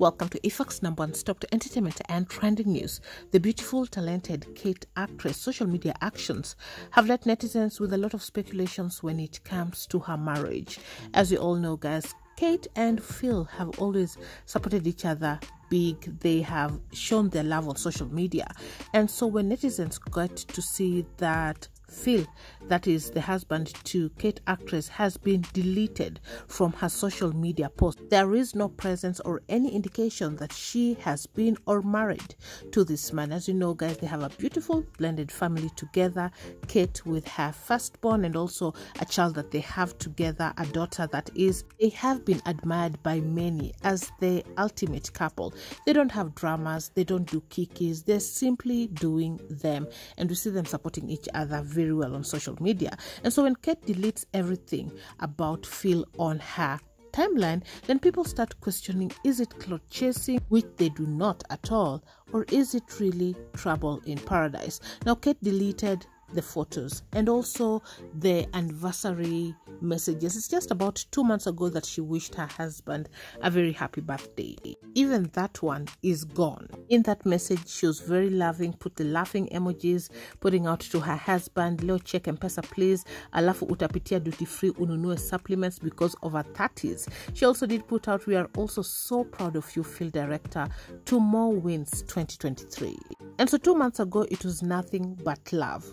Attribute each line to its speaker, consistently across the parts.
Speaker 1: Welcome to Ayfacts number one stop to entertainment and trending news. The beautiful, talented Kate actress social media actions have led netizens with a lot of speculations when it comes to her marriage. As you all know, guys, Kate and Phil have always supported each other big. They have shown their love on social media. And so when netizens got to see that Phil, that is the husband to Kate actress, has been deleted from her social media post. There is no presence or any indication that she has been or married to this man. As you know, guys, they have a beautiful blended family together. Kate with her firstborn and also a child that they have together, a daughter that is, they have been admired by many as the ultimate couple. They don't have dramas, they don't do kikis, they're simply doing them. And we see them supporting each other very well on social media. And so when Kate deletes everything about Phil on her timeline, then people start questioning is it clout chasing, which they do not at all, or is it really trouble in paradise? Now, Kate deleted the photos and also the anniversary messages. It's just about two months ago that she wished her husband a very happy birthday. Even that one is gone. In that message, she was very loving, put the laughing emojis, putting out to her husband, Leo check Mpesa please, alafu utapitia duty free ununue supplements because of her 30s. She also did put out, we are also so proud of you, field director, two more wins 2023. And so two months ago, it was nothing but love.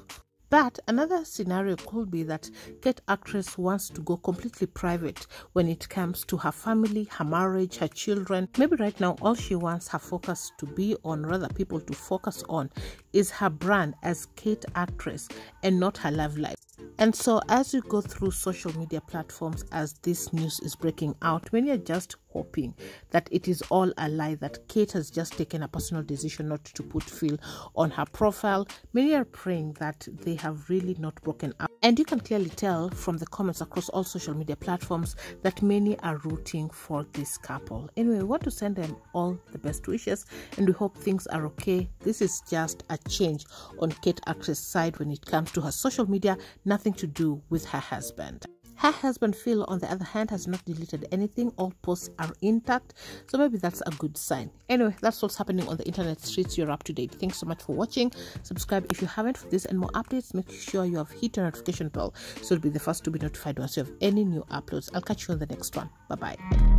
Speaker 1: But another scenario could be that Kate actress wants to go completely private when it comes to her family, her marriage, her children. Maybe right now all she wants her focus to be on, rather people to focus on, is her brand as Kate actress and not her love life. And so, as you go through social media platforms as this news is breaking out, many are just hoping that it is all a lie, that Kate has just taken a personal decision not to put Phil on her profile. Many are praying that they have really not broken up. And you can clearly tell from the comments across all social media platforms that many are rooting for this couple. Anyway, we want to send them all the best wishes and we hope things are okay. This is just a change on Kate actress' side when it comes to her social media, nothing to do with her husband. Her husband Phil, on the other hand, has not deleted anything. All posts are intact. So maybe that's a good sign. Anyway, that's what's happening on the internet streets. You're up to date. Thanks so much for watching. Subscribe if you haven't for this and more updates. Make sure you have hit the notification bell so you'll be the first to be notified once you have any new uploads. I'll catch you on the next one. Bye bye.